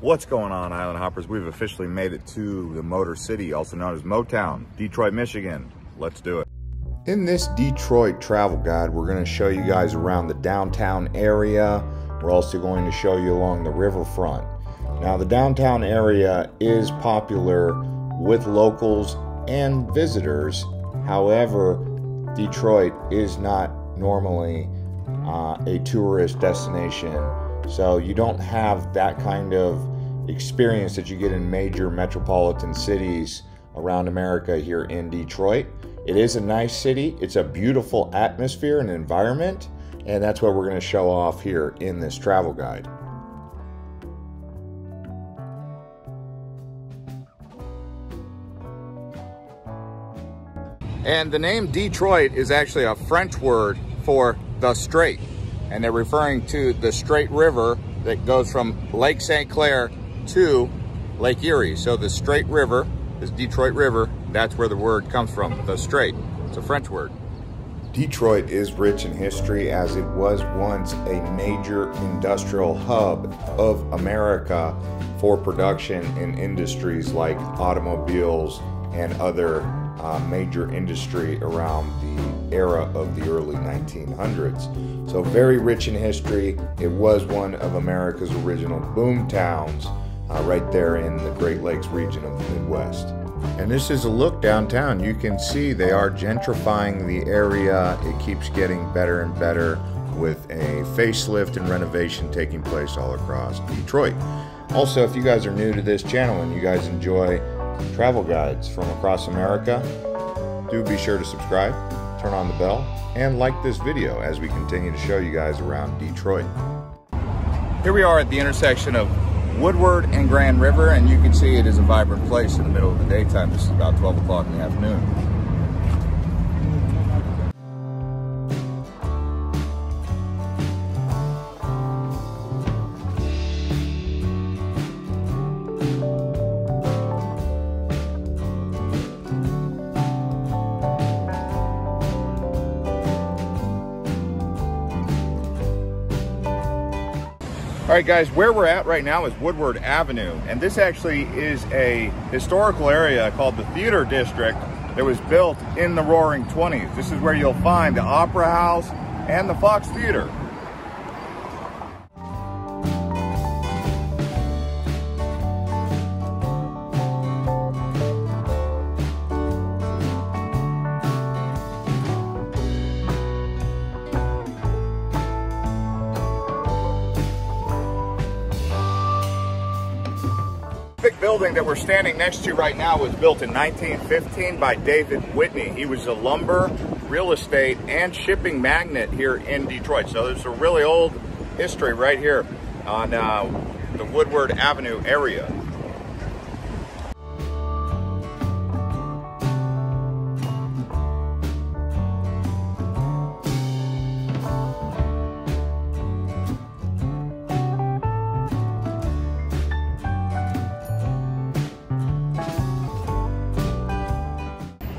What's going on, Island Hoppers? We've officially made it to the Motor City, also known as Motown, Detroit, Michigan. Let's do it. In this Detroit travel guide, we're going to show you guys around the downtown area. We're also going to show you along the riverfront. Now, the downtown area is popular with locals and visitors. However, Detroit is not normally uh, a tourist destination so you don't have that kind of experience that you get in major metropolitan cities around America here in Detroit. It is a nice city, it's a beautiful atmosphere and environment, and that's what we're going to show off here in this travel guide. And the name Detroit is actually a French word for the strait and they're referring to the Strait River that goes from Lake St. Clair to Lake Erie. So the Strait River, this Detroit River, that's where the word comes from, the Strait. It's a French word. Detroit is rich in history as it was once a major industrial hub of America for production in industries like automobiles and other uh, major industry around the era of the early 1900s. So, very rich in history. It was one of America's original boom towns uh, right there in the Great Lakes region of the Midwest. And this is a look downtown. You can see they are gentrifying the area. It keeps getting better and better with a facelift and renovation taking place all across Detroit. Also, if you guys are new to this channel and you guys enjoy travel guides from across America. Do be sure to subscribe, turn on the bell, and like this video as we continue to show you guys around Detroit. Here we are at the intersection of Woodward and Grand River, and you can see it is a vibrant place in the middle of the daytime. This is about 12 o'clock in the afternoon. Right, guys, where we're at right now is Woodward Avenue, and this actually is a historical area called the Theater District that was built in the Roaring 20s. This is where you'll find the Opera House and the Fox Theater. Building that we're standing next to right now was built in 1915 by David Whitney. He was a lumber, real estate, and shipping magnate here in Detroit. So there's a really old history right here on uh, the Woodward Avenue area.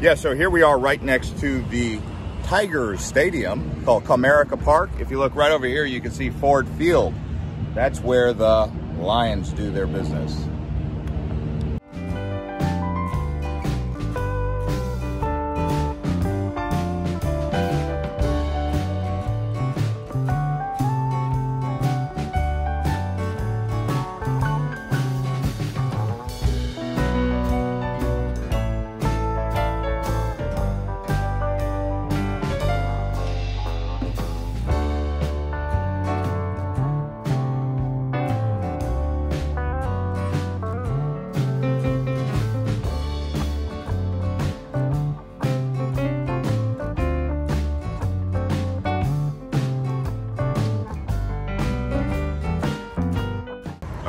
Yeah, so here we are right next to the Tigers Stadium called Comerica Park. If you look right over here, you can see Ford Field. That's where the Lions do their business.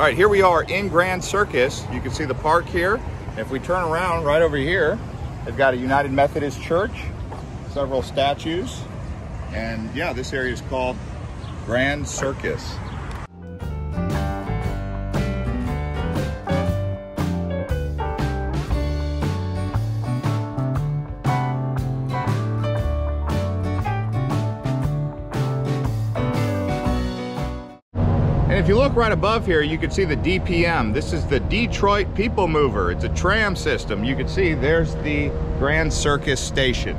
All right, here we are in Grand Circus. You can see the park here. If we turn around right over here, they've got a United Methodist Church, several statues, and yeah, this area is called Grand Circus. Look right above here, you can see the DPM. This is the Detroit People Mover. It's a tram system. You can see there's the Grand Circus Station.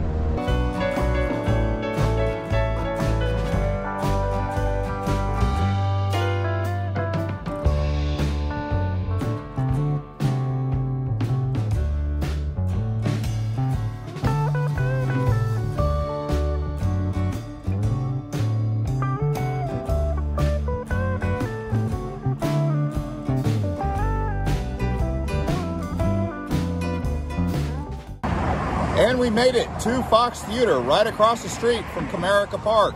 And we made it to Fox Theater, right across the street from Comerica Park.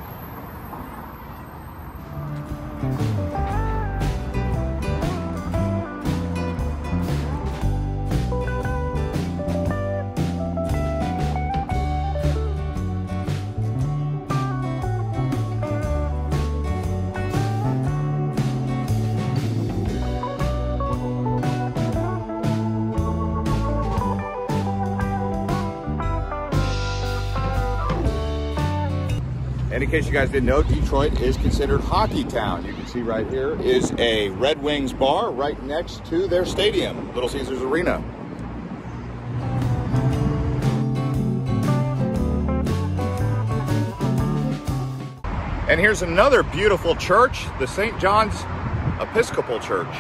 And in case you guys didn't know, Detroit is considered hockey town. You can see right here is a Red Wings bar right next to their stadium, Little Caesars Arena. And here's another beautiful church, the St. John's Episcopal Church.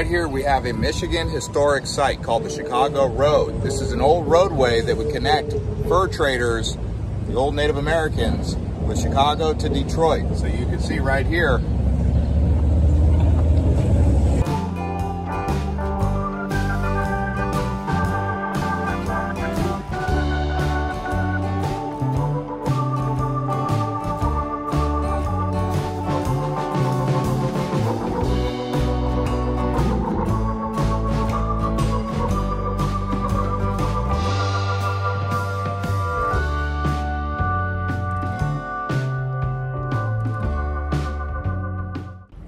Right here we have a Michigan historic site called the Chicago Road. This is an old roadway that would connect fur traders, the old Native Americans, with Chicago to Detroit. So you can see right here,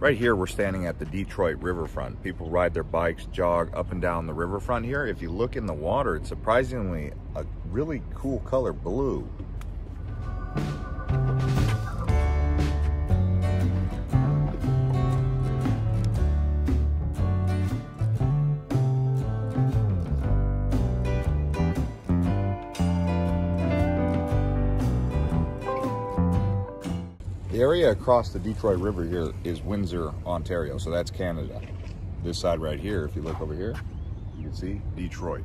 Right here, we're standing at the Detroit riverfront. People ride their bikes, jog up and down the riverfront here. If you look in the water, it's surprisingly a really cool color, blue. Area across the Detroit River here is Windsor, Ontario, so that's Canada. This side right here, if you look over here, you can see Detroit.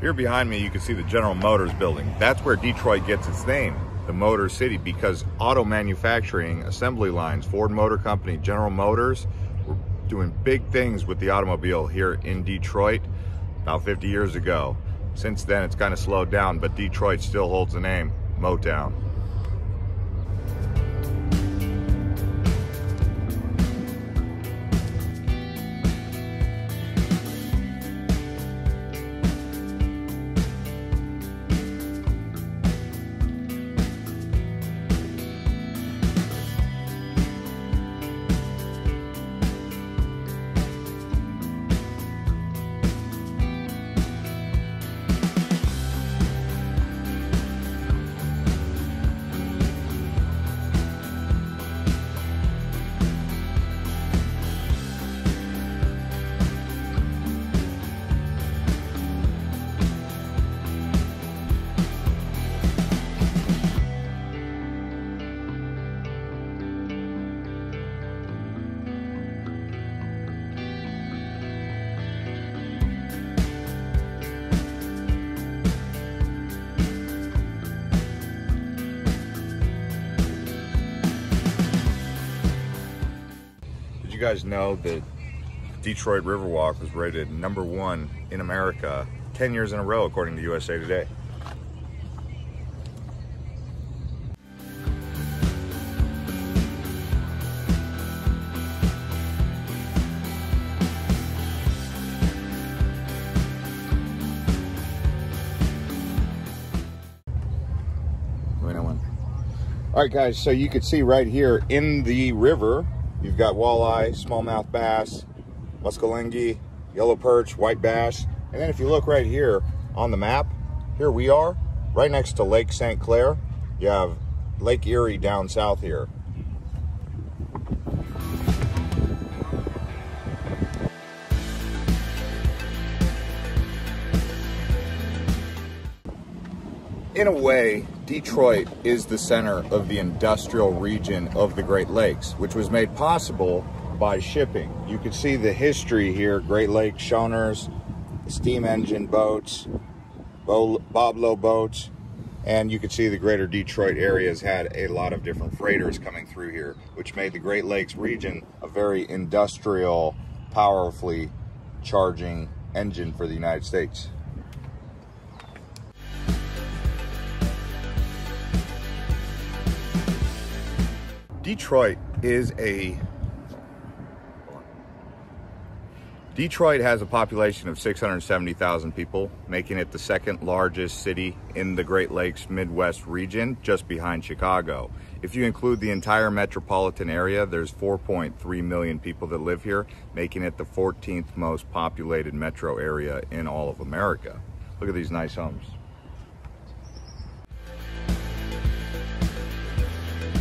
Here behind me, you can see the General Motors building. That's where Detroit gets its name, the Motor City, because auto manufacturing assembly lines, Ford Motor Company, General Motors, were doing big things with the automobile here in Detroit about 50 years ago. Since then, it's kind of slowed down, but Detroit still holds the name Motown. You guys know that Detroit Riverwalk was rated number one in America 10 years in a row, according to USA Today. All right, guys, so you can see right here in the river, you've got walleye, smallmouth bass, muskellunge, yellow perch, white bass. And then if you look right here on the map, here we are, right next to Lake St. Clair. You have Lake Erie down south here. In a way, Detroit is the center of the industrial region of the Great Lakes, which was made possible by shipping. You can see the history here, Great Lakes schooners, steam engine boats, boblo boats, and you can see the greater Detroit area has had a lot of different freighters coming through here, which made the Great Lakes region a very industrial, powerfully charging engine for the United States. Detroit is a Detroit has a population of 670,000 people, making it the second largest city in the Great Lakes Midwest region, just behind Chicago. If you include the entire metropolitan area, there's 4.3 million people that live here, making it the 14th most populated metro area in all of America. Look at these nice homes.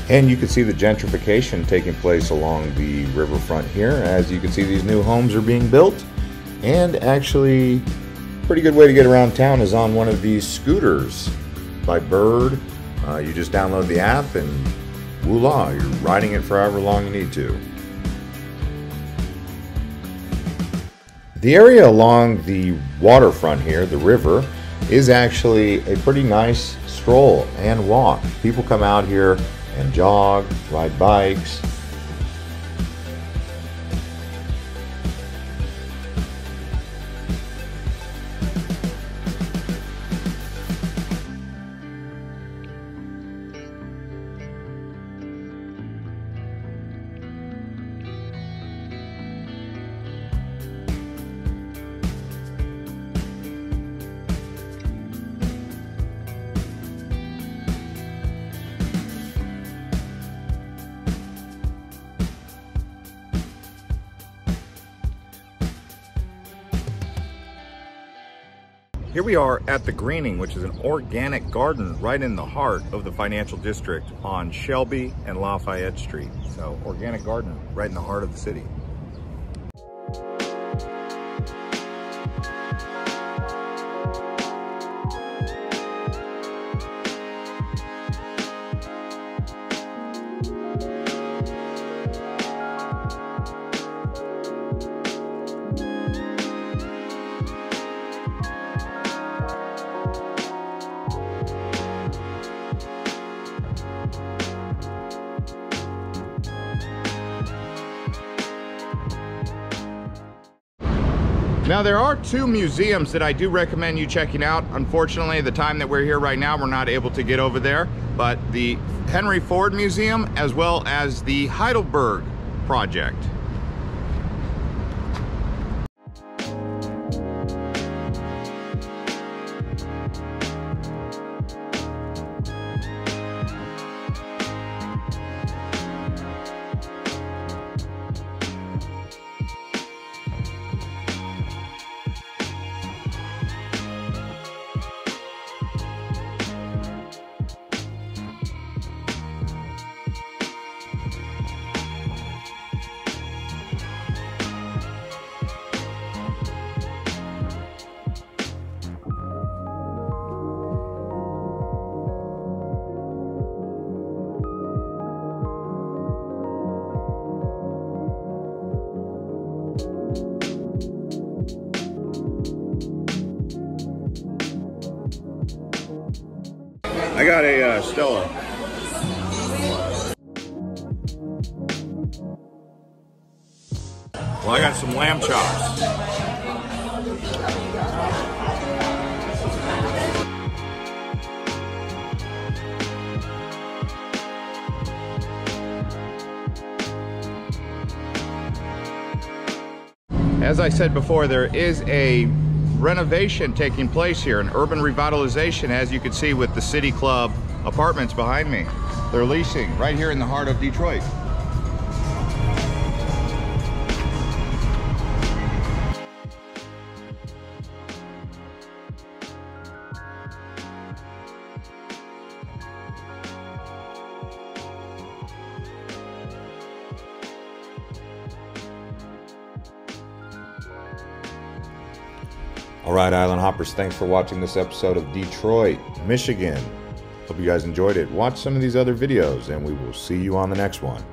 And you can see the gentrification taking place along the riverfront here. As you can see, these new homes are being built. And actually, pretty good way to get around town is on one of these scooters by Bird. Uh, you just download the app and voila, you're riding it for however long you need to. The area along the waterfront here, the river, is actually a pretty nice stroll and walk. People come out here and jog, ride bikes, Here we are at the Greening, which is an organic garden right in the heart of the financial district on Shelby and Lafayette Street. So organic garden right in the heart of the city. Now there are two museums that I do recommend you checking out. Unfortunately, the time that we're here right now, we're not able to get over there, but the Henry Ford Museum as well as the Heidelberg Project. Got a uh, Stella. Well, I got some lamb chops. As I said before, there is a renovation taking place here, an urban revitalization, as you can see with the City Club apartments behind me. They're leasing right here in the heart of Detroit. All right, Island Hoppers, thanks for watching this episode of Detroit, Michigan. Hope you guys enjoyed it. Watch some of these other videos, and we will see you on the next one.